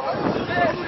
Vamos ver!